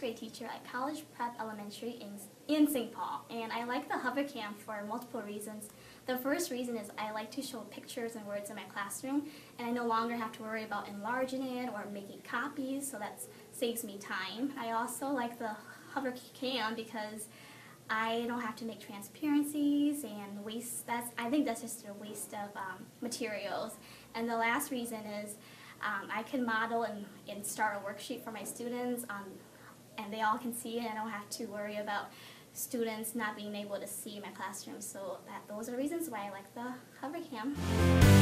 grade teacher at College Prep Elementary in, in St. Paul, and I like the Hovercam for multiple reasons. The first reason is I like to show pictures and words in my classroom, and I no longer have to worry about enlarging it or making copies, so that saves me time. I also like the Hovercam because I don't have to make transparencies and waste. That's I think that's just a waste of um, materials. And the last reason is um, I can model and, and start a worksheet for my students, um, and they all can see it. I don't have to worry about students not being able to see my classroom. So that those are reasons why I like the Hovercam.